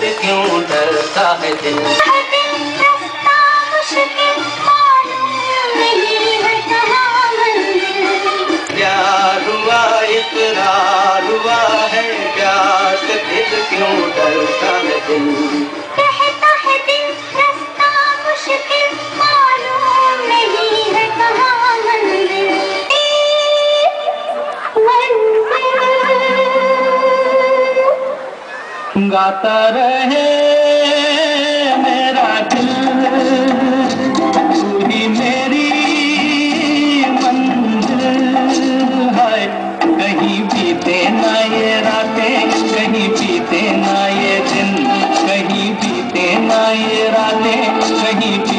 क्यों डरता है दिल? गाता रहे, मेरा दिल। तू ही मेरी मंजिल है। कहीं बीते ना ये रातें, कहीं बीते ना ये दिन। कहीं बीते ना ये रातें, कहीं